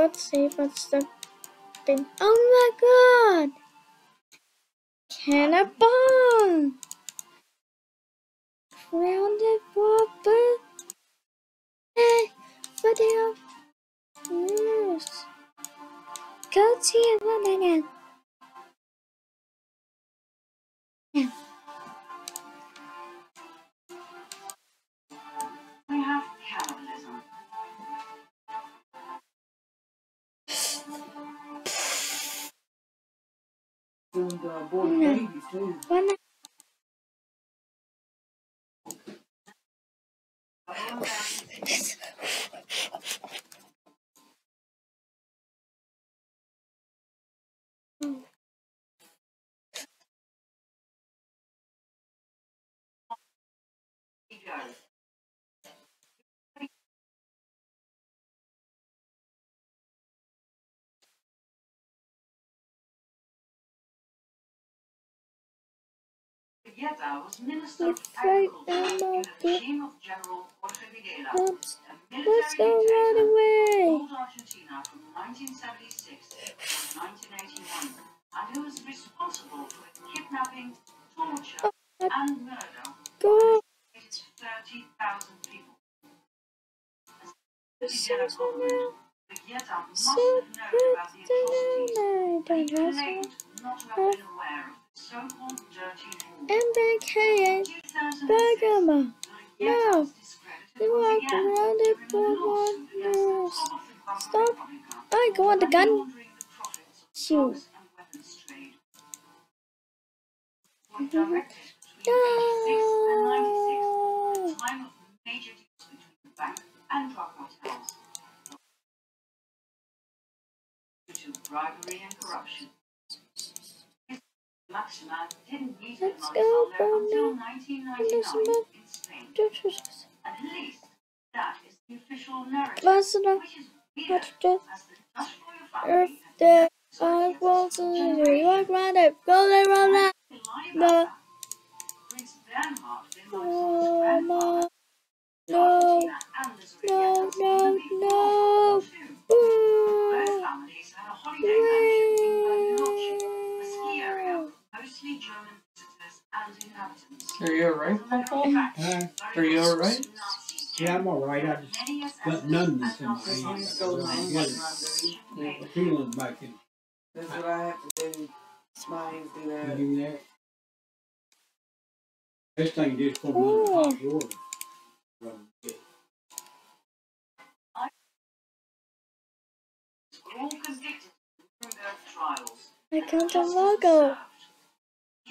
let's see what's the thing. Oh my god! Cannabon! Rounded whopper. Hey, video news. Go to one again. Uh, born Yeah. Babies too. One. Ego. Yeta was Minister of Agriculture in the regime of General Jorge Videla, a military right dictator away. who ruled Argentina from 1976 to 1981 and who was responsible for the kidnapping, torture, and murder Go. of 30,000 people. As So, Videla so government, the Yeta must So, have known about the atrocities, but he claimed not to have been aware of the so-called dirty war. MBK 2006, Bergamo. the No. Yeta was discredited You are grounded for one lawsuit news. top of the Banco Stop. I go on the gun. laundering the profits of Shoot. drugs and weapons trade. Were directed between ages 6 and 96 at the time of major deals between the bank and drug cartels. Due to bribery and corruption. Let's go, Bruno. 1999 in Spain. At least that is the official narrative, which is weird, what the the Dutch earth the had I want to generations. rework round it. Go there, round that. They lie No. about that. Prince Bernhard didn't like No, his Are you alright, As a matter of Paul? fact, Huh? Are you alright? was a Nazi Yeah, I'm alright. I where just many got SS numbness in my and Nazis go I home got and run, made a feeling back in. That's what I have to do. My hands do You that. do that. Best thing you do is put them under hot water. Rub 'em good. were all convicted through their trials. I and can't justice was logo.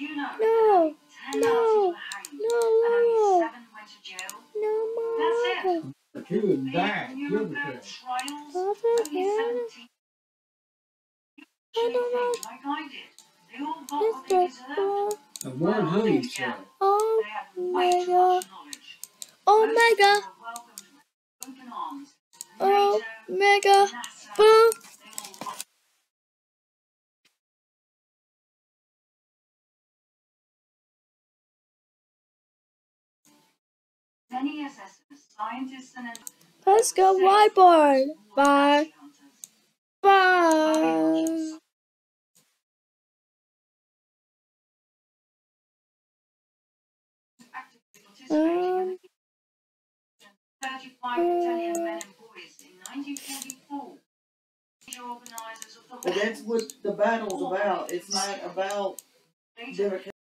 Served. You know, No. ten No. Nazis were hanged, and No, only no. seven went to jail. No That's more. it. Or two of them The died, killed Nuremberg themselves. trials, Papa, only yeah. 17 I don't know. think like I did. They all got This what they is deserved. for And one honey cell. oh They had way too Omega. much oh, knowledge. Omega Many assessors, scientists, and Let's go whiteboard. Bye. Bye. Bye. Um, 35 Italian men and boys in 1944. Major organizers of the But that's what the battle's about. It's not about Later, Democrats.